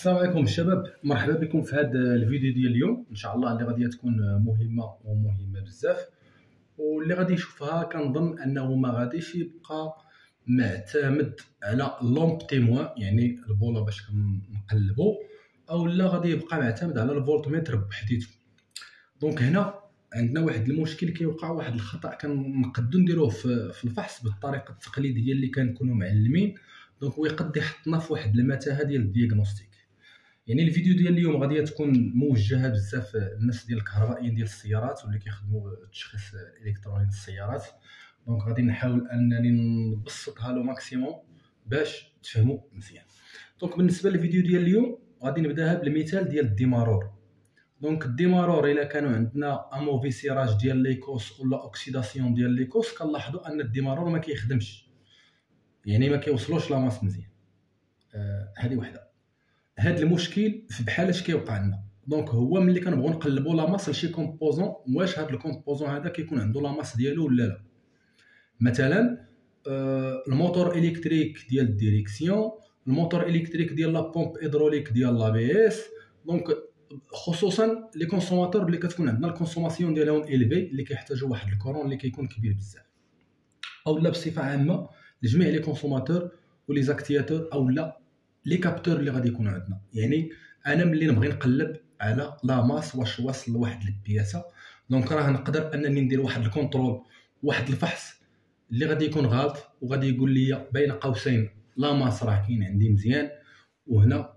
السلام عليكم الشباب مرحبا بكم في هذا الفيديو ديال اليوم. إن شاء الله اللي غادي تكون مهمة ومهمة بزاف. واللي غادي يشوفها كنظن أنه ما غاديش يبقى معتمد على lampe témoin يعني البولة باش كنقلبو أو لا غادي يبقى معتمد على ال voltmètre بحديته donc هنا عندنا واحد المشكل كيوقع واحد الخطأ كنقدو نديروه في الفحص بالطريقة التقليدية اللي كنكونوا معلمين. donc هو يقد يحطنا في واحد المتاهة ديال ال diagnostic. يعني الفيديو ديال اليوم غادي تكون موجهة بزاف للناس ديال الكهربائيين ديال السيارات واللي كيخدموا التشخيص الالكتروني للسيارات donc غادي نحاول أنني نبسطها le maximum باش تفهموا مزيان. donc بالنسبة للفيديو ديال اليوم غادي نبدأها بالمثال ديال ال démarreur. donc ال démarreur إلا كانوا عندنا un mauvais serrage ديال les cosses ولا oxydation ديال les cosses كنلاحظوا أن الديمارور ما كيخدمش. يعني ما كيوصلوش la masse مزيان. آه هذه وحدة. هاد المشكل في بحال اش كيوقع لنا donc هو ملي كنبغيو نقلبوا la masse لشي composant واش هاد ال composant هذا كيكون عنده la masse ديالو ولا لا؟ مثلا آه ال moteur électrique ديال ال direction ال moteur électrique ديال la pompe hydraulique ديال l'ABS donc خصوصا les consommateurs اللي كتكون عندنا ال consommation ديالهم élevée اللي كيحتاجوا واحد ال courant اللي كيكون كبير بزاف. أو لا بصفة عامة لجميع les consommateurs و les actuateurs أو لا les capteurs اللي غادي يكونوا عندنا. يعني أنا ملي نبغي نقلب على la masse واش واصل لواحد البياسة. donc راه نقدر أنني ندير واحد ال contrôle واحد الفحص اللي غادي يكون غلط وغادي يقول لي بين قوسين la masse راه كاين عندي مزيان. وهنا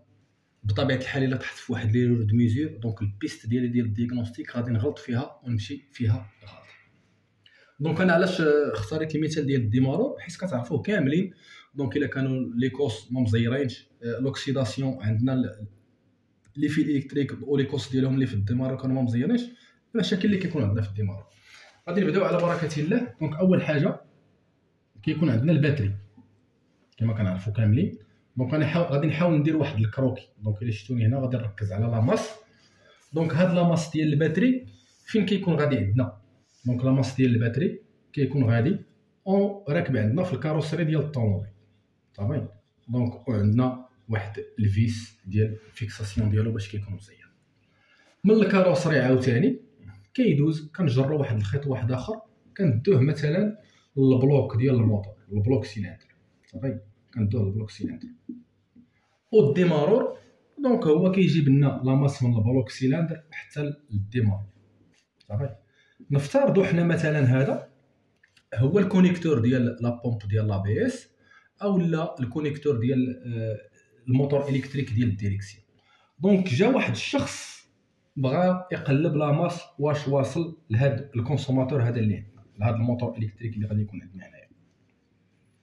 بطبيعة الحال إلا طحت في واحد l'erreur de mesure donc ال piste ديالي ديال ال diagnostic غادي نغلط فيها ونمشي فيها غلط. donc أنا علاش اختاريت المثال ديال ال démarreur حيت كتعرفوه كاملين. donc إلا كانوا les cosses ما مزيرينش l'oxydation عندنا les fils électriques les cosses ديالهم اللي في ال démarreur كانوا ما مزيانينش المشاكل اللي كيكون عندنا في ال démarreur غادي نبداو على بركة الله. donc أول حاجة كيكون عندنا ال batterie كما كنعرفوا كاملين. donc أنا حاول غادي نحاول ندير واحد ال croquis. donc إلا شفتوني هنا غادي نركز على la masse. donc هاد la masse ديال ال batterie فين كيكون غادي عندنا؟ donc la masse ديال ال batterie كيكون غادي اون راكب عندنا في ال carrosserie ديال الطوموبيل صافي donc وعندنا واحد ال vis ديال fixation ديالو باش كيكون مزيان من ال carrosserie عاوتاني كيدوز كنجرو واحد الخيط واحد اخر كندوه مثلا لل bloc ديال ال moteur ال bloc-cylindres صافي كندوه لل bloc-cylindres وال démarreur donc هو كيجيب لنا la masse من ال bloc-cylindres حتى لل démarreur صافي نفترضوا حنا مثلا هذا هو ال connecteur ديال la pompe ديال l'ABS أو لا ال connecteur ديال ال moteur électrique ديال ال direction. donc جا واحد الشخص بغى يقلب la masse واش واصل لهاد ال consommateur هذا اللي عندنا لهاد ال moteur électrique اللي غادي يكون عندنا هنايا.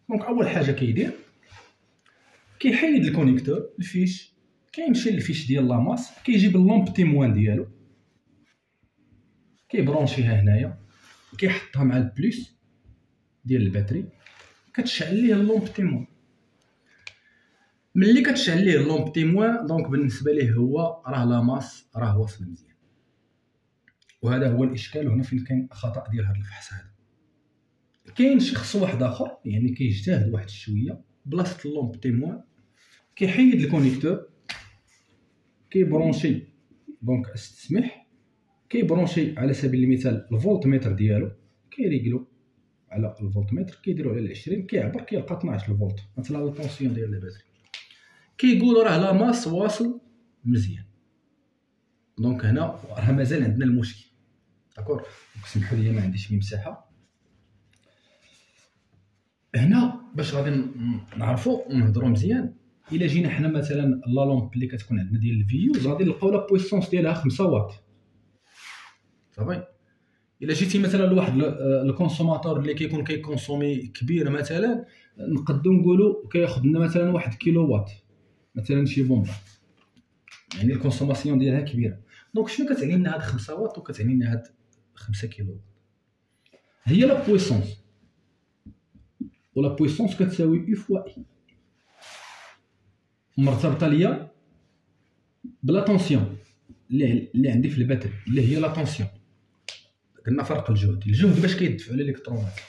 donc أول حاجة كيدير كيحيد ال connecteur ال fiche كيمشي لل fiche ديال la masse كيجيب ال lampe témoin ديالو. كيبرونشيها هنايا كيحطها مع ال plus ديال ال batterie كتشعل ليه ال lampe témoin. ملي كتشعل ليه ال lampe témoin donc بالنسبة ليه هو راه la masse راه واصل مزيان. وهذا هو الإشكال هنا فين كاين خطأ ديال هذا الفحص هذا. كاين شخص واحد آخر يعني كيجتهد واحد الشويه بلاصة ال lampe témoin كيحيد ال connecteur كي brancher donc استسمح كي brancher على سبيل المثال ال voltmètre ديالو كي régler و على ال voltmètre كيديرو على 20 كيعبر كيلقى 12 الفولت. مثلا la tension ديال ال batterie كيقول راه la masse واصل مزيان. donc هنا راه مازال عندنا المشكل. d'accord؟ سمحوا لي ما عنديش مساحه هنا باش غادي نعرفوا ونهضروا مزيان. إلا جينا حنا مثلا la lampe اللي كتكون عندنا ديال الفيوز غادي نلقاو la puissance ديالها 5 واط. صافي إلا جيتي مثلا لواحد ال consommateur اللي كيكون كي consommer كبير مثلا نقدو نقولوا كياخذ لنا مثلا واحد كيلو واط مثلا شي بومبا يعني ال consommation ديالها كبيرة. donc شنو كتعني لنا هاد 5 واط وكتعني لنا هاد 5 كيلو هي la puissance و la puissance كتساوي I fois U مرتبطة ليا ب la tension اللي عندي في ال batterie اللي هي la tension قلنا فرق الجهد. الجهد باش كيدفعوا الالكترونات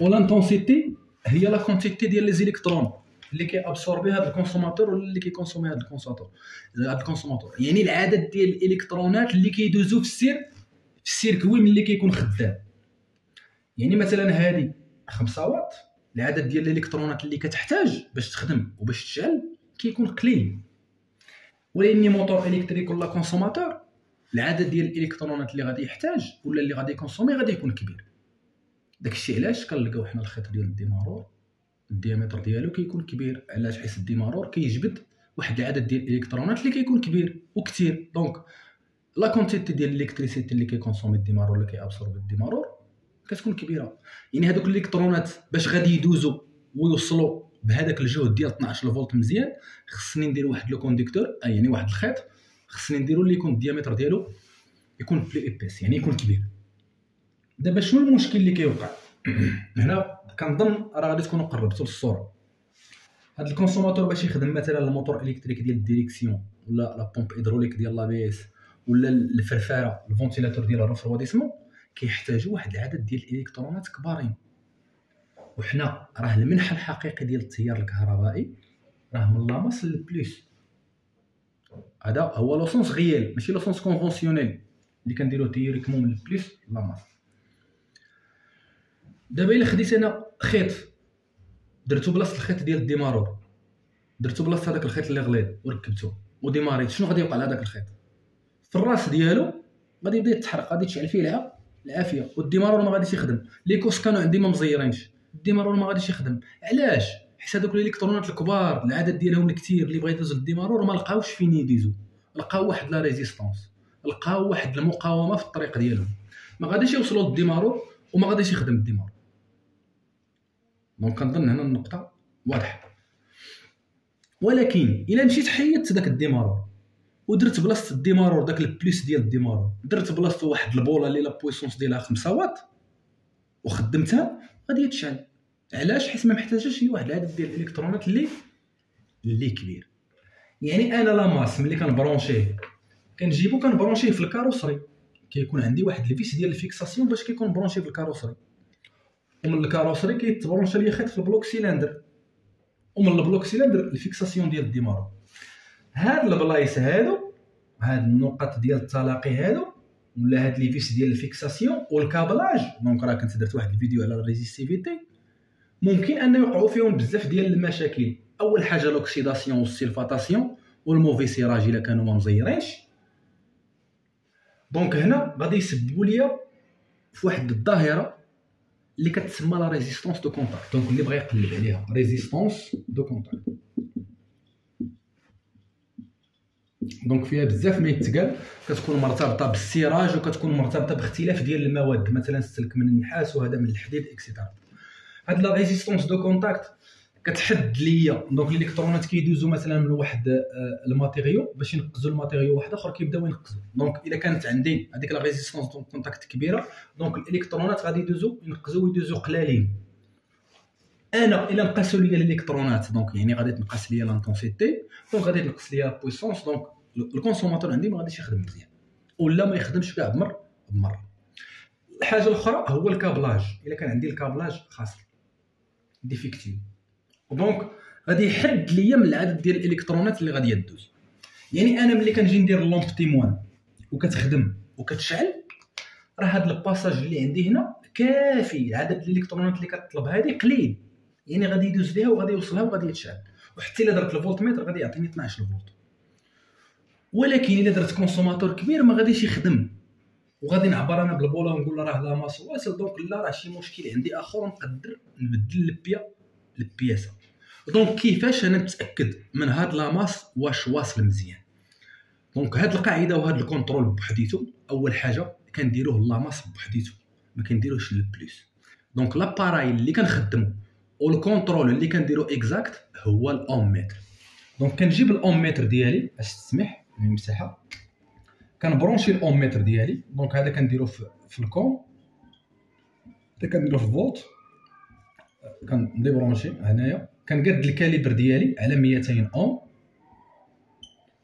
و l'intensité هي la quantité ديال les électrons اللي كي absorber هذا ال consommateur ولا اللي كي consommer هذا ال consommateur. هذا ال consommateur. يعني العدد ديال الإلكترونات اللي كيدوزو في ال cir في ال circuit ملي كيكون خدام. يعني مثلا هذه 5 واط. العدد ديال الإلكترونات اللي كتحتاج باش تخدم وباش تشعل كيكون قليل. ولا أني moteur électrique ولا consommateur؟ العدد ديال الإلكترونات اللي غادي يحتاج ولا اللي غادي ي consommer غادي يكون كبير. داكشي علاش كنلقاو حنا الخيط ديال ال démarreur؟ ال diamètre ديالو كيكون كبير علاش؟ حيت ال démarreur كيجبد واحد العدد ديال الإلكترونات اللي كيكون كبير وكثير. donc la quantité ديال ال électricité اللي كي consommer ال démarreur اللي كي absorbe ال démarreur كتكون كبيرة. يعني هذوك الإلكترونات باش غادي يدوزوا ويوصلوا بهذاك الجهد ديال 12 فولت مزيان خصني ندير واحد le conducteur يعني واحد الخيط خصني نديرو اللي يكون ال diamètre ديالو يكون plus épais يعني يكون كبير. دابا شنو المشكل اللي كيوقع؟ هنا كنظن راه غادي تكونوا قربتوا للصورة. هاد ال consommateur باش يخدم مثلا ال moteur électrique ديال ال direction ولا la pompe hydraulique ديال l'ABS ولا الفرفارة ال ventilateur ديال ال refroidissement كيحتاجوا واحد العدد ديال الإلكترونات كبارين. وحنا راه المنحى الحقيقي ديال التيار الكهربائي راه من la masse لل plus هذا هو le sens réel ماشي le sens conventionnel. اللي كنديرو théoriquement من ال plus ل la masse دابا الا خديت أنا خيط درتو بلاصة الخيط ديال ال démarreur درتو بلاصة هذاك الخيط اللي غليظ وركبتو. و démarrer ت شنو غادي يوقع لهذاك الخيط؟ في الراس ديالو غادي يبدا يتحرق غادي تشعل فيه العافية. وال démarreur ما غاديش يخدم. les cosses كانوا عندي ما مزيرينش. ال démarreur ما غاديش يخدم. علاش؟ حيت هذوك الإلكترونات الكبار العدد ديالهم الكثير اللي بغا يدوز لل démarreur ما لقاوش فين يديزو. لقاو واحد la résistance لقاو واحد المقاومة في الطريق ديالهم. ما غاديش يوصلوا لل démarreur وما غاديش يخدم ال démarreur donc كنظن هنا النقطة واضحة. ولكن إلا مشيت حيدت داك ال démarreur ودرت بلاصة ال démarreur داك ال plus ديال ال démarreur درت بلاصته واحد البولة اللي la puissance ديالها 5 واط وخدمتها غادي تشعل علاش؟ حيت ما محتاجاش هي واحد. العدد ديال الإلكترونات اللي اللي كبير. يعني أنا la masse ملي كن brancher ه كنجيبو كن brancher ه في ال carrosserie. كيكون عندي واحد ال vis ديال ال fixation باش كيكون branché في ال carrosserie. ومن ال carrosserie كيت branche ا ليا خيط في ال bloc-cylindres. ومن ال bloc-cylindres ال fixation ديال ال démarreur هاد البلايص هادو هاد النقط ديال التلاقي هادو ولا هاد les vis ديال ال fixation وال câblage. donc راه كنت درت واحد الفيديو على ال résistivité. ممكن أن يوقعوا فيهم بزاف ديال المشاكل. أول حاجة l'oxydation وال sulfatation وال mauvais serrage إلا كانوا ما مزيرينش. donc هنا غادي يسببوا ليا في واحد الظاهرة اللي كتسمى la résistance de contact donc اللي بغى يقلب عليها. résistance de contact donc فيها بزاف ما يتقال. كتكون مرتبطة بال serrage وكتكون مرتبطة باختلاف ديال المواد. مثلا السلك من النحاس وهذا من الحديد et cetera هاد la résistance de contact كتحد ليا. donc الالكترونات كيدوزو مثلا من واحد آه، ال matériau باش ينقزوا ال matériau واحد آخر كيبداو ينقزوا donc إلا كانت عندي هذيك la résistance de contact كبيرة donc الالكترونات غادي يدوزو ينقزوا ويدوزو قلالين أنا إلا نقصوا ليا الالكترونات donc يعني غادي تنقص ليا l'intensité donc غادي تنقص ليا puissance donc ال consommateur عندي ما غاديش يخدم مزيان. ولا ما يخدمش كاع بمر بمرة. الحاجة الأخرى هو ال câblage. إلا كان عندي ال câblage خاص. défectif. donc غادي يحد ليا من العدد ديال الالكترونات اللي غادي يدوز. يعني أنا ملي كنجي ندير ال lampe témoin وكتخدم وكتشعل راه هاد ال passage اللي عندي هنا كافي. عدد الالكترونات اللي كتطلب هذه قليل. يعني غادي يدوز ليها وغادي يوصلها وغادي يتشعل. وحتى إلا درت ال voltmètre غادي يعطيني 12 فولت ولكن إلا درت consommateur كبير ما غاديش يخدم. وغادي نعبر أنا بالبولا ونقول راه la masse واصل donc لا راه شي مشكل عندي آخر نقدر نبدل البيا البياسة donc كيفاش أنا نتأكد من هاد la masse واش واصل مزيان؟ donc هاد القاعدة وهاد ال contrôle بوحديتو أول حاجة كنديروه la masse بوحديتو ما كنديروش لل plus donc l'appareil اللي كنخدمو وال contrôle اللي كنديرو exact هو ال ohmmètre. donc كنجيب ال ohmmètre ديالي باش تسمح؟ المساحه كنبرونشي ال ohmmètre ديالي. donc هذا كنديرو في, في ال com هذا كنديرو في الفولت كنديبرونشي هنايا. كنقاد ال calibre ديالي على 200 اوم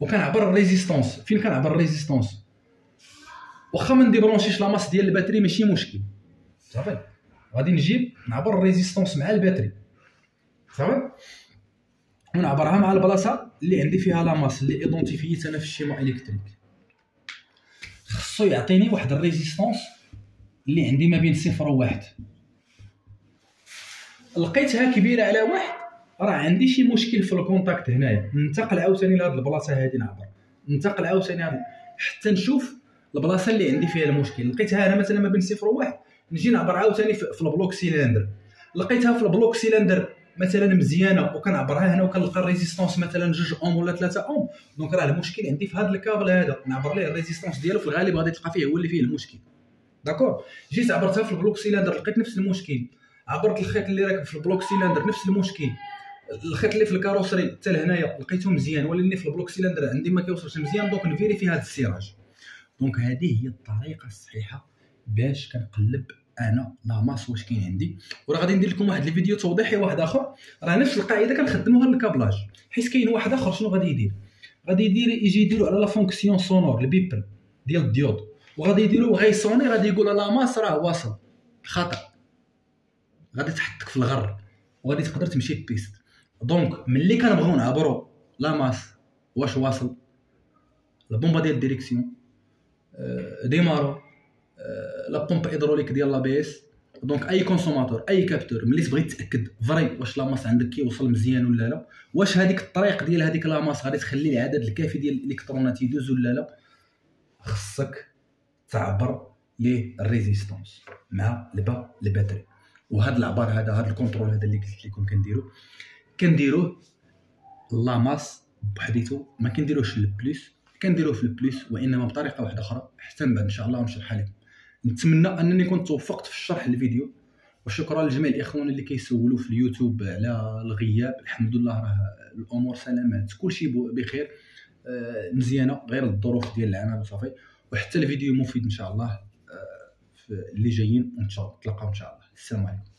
وكنعبر ال résistance فين كنعبر ال résistance واخا ما نديبرونشيش la masse ديال ال batterie ماشي مشكل. صافي. غادي نجيب نعبر ال résistance مع ال batterie. صافي. ونعبرها مع البلاصة اللي عندي فيها la masse اللي ايدونتيفيت أنا في ال schéma électrique. خصو يعطيني واحد ال résistance اللي عندي ما بين صفر وواحد لقيتها كبيرة على واحد راه عندي شي مشكل في ال contact هنايا. ننتقل عاوتاني لهاد البلاصة هادي نعبر ننتقل عاوتاني حتى نشوف البلاصة اللي عندي فيها المشكل. لقيتها أنا مثلا ما بين صفر وواحد نجي نعبر عاوتاني في ال bloc cylindre. لقيتها في ال bloc cylindre مثلا مزيانة وكنعبرها هنا وكنلقى ال résistance مثلا جوج أوم ولا ثلاثة أوم. donc راه المشكل عندي في هذا الكابل هذا. نعبر ليه ال résistance ديالو في الغالب غادي تلقى فيه هو اللي فيه المشكل. d'accord. جيت عبرتها في ال bloc cylindre لقيت نفس المشكل. عبرت الخيط اللي راكب في ال bloc cylindre نفس المشكل. الخيط اللي في ال carrosserie حتى لهنايا لقيته مزيان ولكن في ال bloc cylindre عندي ما كيوصلش مزيان donc نفيريفي هذا ال serrage. donc هذه هي الطريقة الصحيحة باش كنقلب أنا la masse واش كاين عندي. وراه غادي ندير لكم واحد الفيديو توضيحي واحد آخر. راه نفس القاعدة كنخدموها لل câblage حيت كاين واحد آخر شنو غادي يدير؟ غادي يدير يجي يديرو على la fonction sonore ال bipeur ديال الديود. وغادي يديرو غيصوني غادي يقول la masse راه واصل. خطأ. غادي تحطك في الغر. وغادي تقدر تمشي piste. donc ملي كنبغيو نعبرو la masse واش واصل؟ البومبا ديال ال direction. آه، démarreur. la pompe hydraulique ديال l'ABS. donc أي consommateur أي capteur ملي تبغي تاكد فري واش la masse عندك كيوصل مزيان ولا لا واش هذيك الطريق ديال هذيك la masse غادي تخلي العدد الكافي ديال الالكترونات يدوز ولا لا خصك تعبر ليه ال résistance مع البا ال batterie وهذا العبار هذا هذا ال contrôle هذا اللي قلت لكم كنديرو كنديروه la masse بوحديتو ما كنديروش ال plus كنديروه في ال plus وإنما بطريقة واحدة أخرى حتى من بعد إن شاء الله نشرحها لكم. نتمنى أنني كنت توفقت في الشرح الفيديو وشكرا لجميع الإخوان اللي كيسولوا في اليوتيوب على الغياب. الحمد لله راه الأمور سلامات. كلشي بخير. آه، مزيانة غير الظروف ديال العمل وصافي. وحتى الفيديو مفيد إن شاء الله. آه، في اللي جايين ونتلاقاو إن شاء الله. السلام عليكم.